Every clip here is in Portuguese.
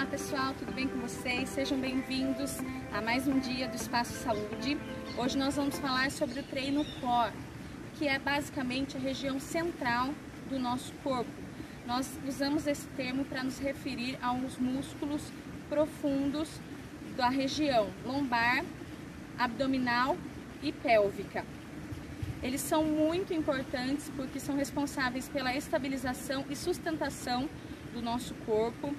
Olá pessoal, tudo bem com vocês? Sejam bem-vindos a mais um dia do Espaço Saúde. Hoje nós vamos falar sobre o treino core, que é basicamente a região central do nosso corpo. Nós usamos esse termo para nos referir aos músculos profundos da região lombar, abdominal e pélvica. Eles são muito importantes porque são responsáveis pela estabilização e sustentação do nosso corpo.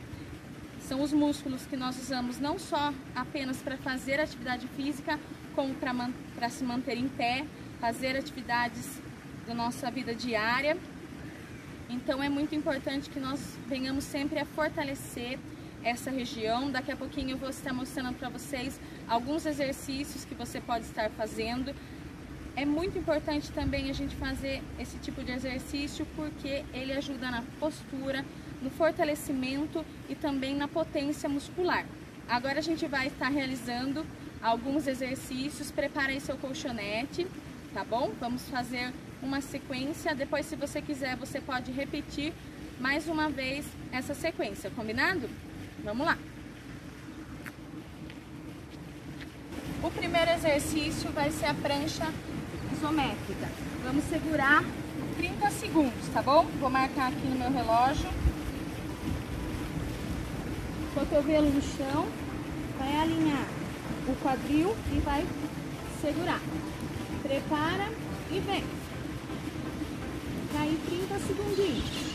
São os músculos que nós usamos não só apenas para fazer atividade física, como para se manter em pé, fazer atividades da nossa vida diária. Então é muito importante que nós venhamos sempre a fortalecer essa região. Daqui a pouquinho eu vou estar mostrando para vocês alguns exercícios que você pode estar fazendo. É muito importante também a gente fazer esse tipo de exercício porque ele ajuda na postura, no fortalecimento e também na potência muscular. Agora a gente vai estar realizando alguns exercícios. Prepare aí seu colchonete, tá bom? Vamos fazer uma sequência. Depois, se você quiser, você pode repetir mais uma vez essa sequência, combinado? Vamos lá. O primeiro exercício vai ser a prancha isométrica. Vamos segurar 30 segundos, tá bom? Vou marcar aqui no meu relógio. Cotovelo no chão, vai alinhar o quadril e vai segurar. Prepara e vem. Cair 30 segundinhos.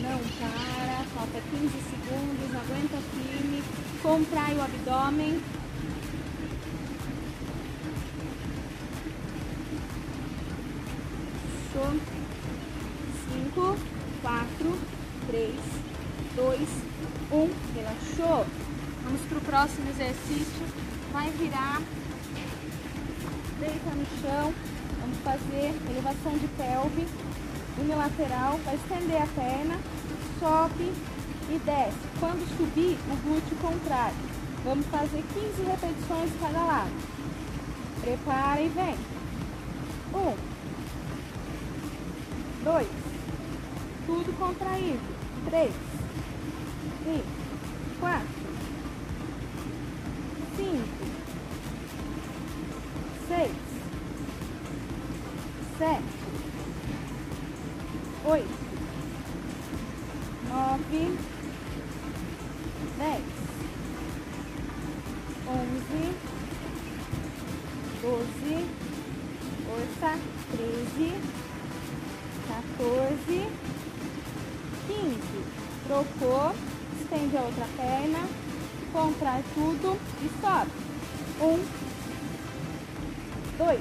Não para, falta 15 segundos, aguenta firme, contrai o abdômen. Fechou. 5, 4, 3, 2, 1. Relaxou. Vamos para o próximo exercício. Vai virar. Deita no chão. Vamos fazer elevação de pelve unilateral, vai estender a perna, sobe e desce. Quando subir, o glúteo contrai. Vamos fazer 15 repetições cada lado. Prepara e vem. Um, dois, tudo contraído. Três, e quatro, cinco, seis, sete, oito, nove, dez, onze, doze, força, treze, quatorze, quinze. Trocou, estende a outra perna, contrai tudo e sobe. Um, dois,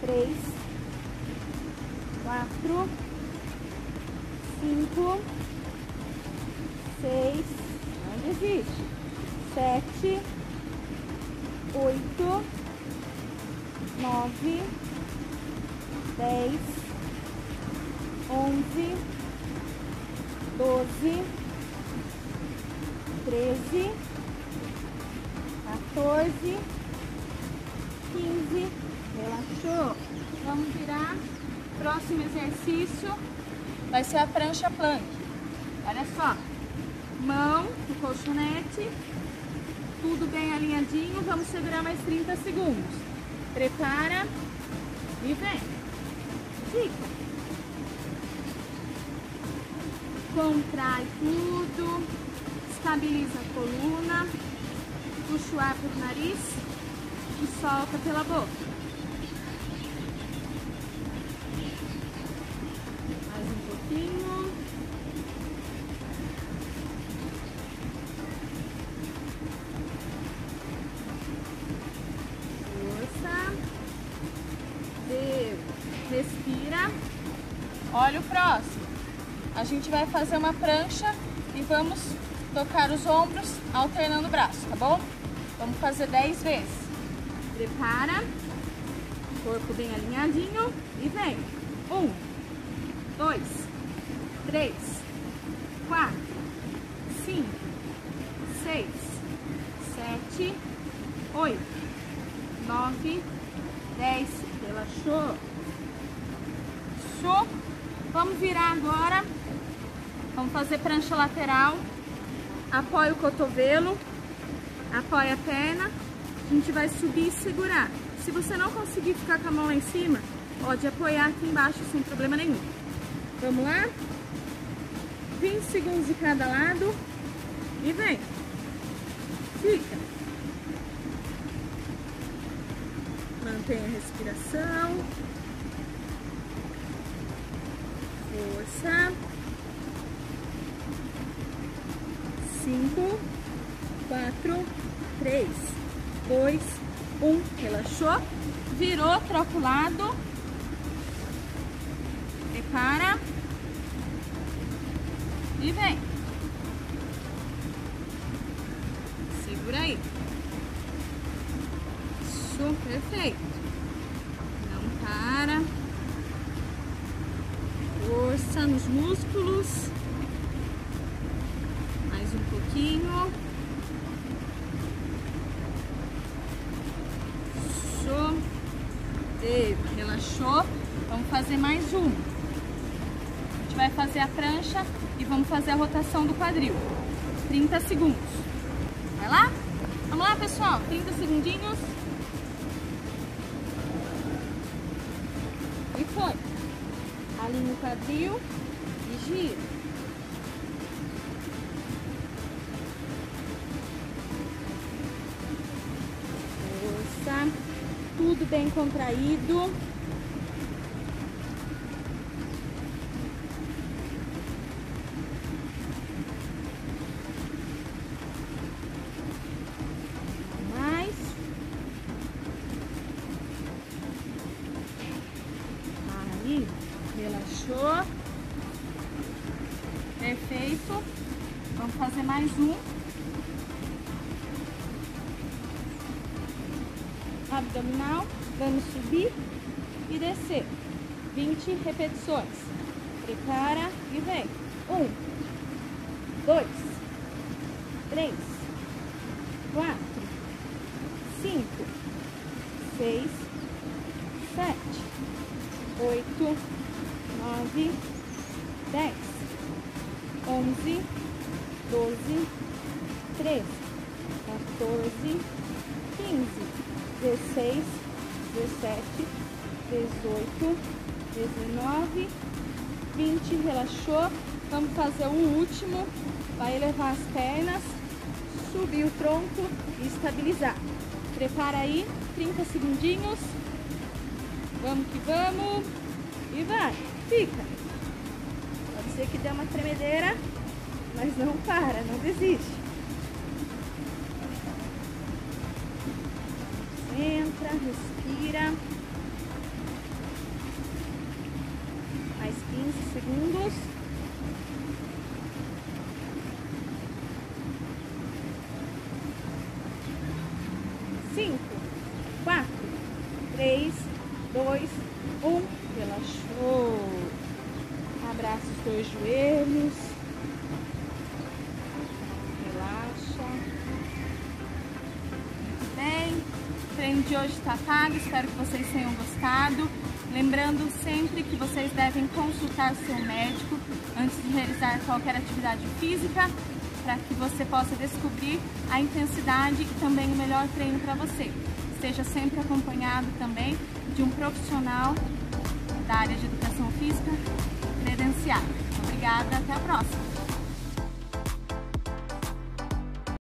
três, quatro, cinco, seis, não desiste, sete, oito, nove, dez, onze, doze, treze, 14, 15, relaxou. Vamos virar. Próximo exercício vai ser a prancha plank. Olha só, mão no colchonete, tudo bem alinhadinho. Vamos segurar mais 30 segundos. Prepara e vem. Fica. Contrai tudo, estabiliza a coluna, puxa o ar pelo nariz e solta pela boca. Mais um pouquinho. Força. Deu. Respira. Olha o próximo. A gente vai fazer uma prancha e vamos tocar os ombros alternando o braço, tá bom? Vamos fazer 10 vezes. Prepara. Corpo bem alinhadinho e vem. Um, dois, três, quatro, cinco, seis, sete, oito, nove, dez. Relaxou. Show. Vamos virar agora. Vamos fazer prancha lateral. Apoia o cotovelo. Apoia a perna. A gente vai subir e segurar. Se você não conseguir ficar com a mão lá em cima, pode apoiar aqui embaixo sem problema nenhum. Vamos lá? 20 segundos de cada lado. E vem. Fica. Mantenha a respiração. Força. Cinco, quatro, três, dois, um. Relaxou. Virou, troca o lado. Prepara. E vem. Segura aí. Isso, perfeito. Não para. Força nos músculos. Mais um pouquinho. Show. Relaxou. Vamos fazer mais um. A gente vai fazer a prancha e vamos fazer a rotação do quadril. 30 segundos. Vai lá? Vamos lá, pessoal. 30 segundinhos. E foi. Alinha o quadril e. Força. Tudo bem contraído. Relaxou. Perfeito. Vamos Abdominal. Vamos subir e descer. 20 repetições. Prepara e vem. Um, dois, três, quatro, cinco, seis, sete, oito, nove, dez, onze, doze, treze, 14, 15, 16, 17, 18, 19, 20. Relaxou. Vamos fazer um último. Vai elevar as pernas, subir o tronco e estabilizar. Prepara aí, 30 segundinhos. Vamos que vamos. E vai. Fica. Pode ser que dê uma tremedeira, mas não para, não desiste. Entra, respira. Mais 15 segundos. Cinco, quatro, três, dois, um. Relaxou. Abraça os dois joelhos. De hoje está pago. Espero que vocês tenham gostado. Lembrando sempre que vocês devem consultar seu médico antes de realizar qualquer atividade física para que você possa descobrir a intensidade e também o melhor treino para você. Esteja sempre acompanhado também de um profissional da área de educação física credenciado. Obrigada, até a próxima!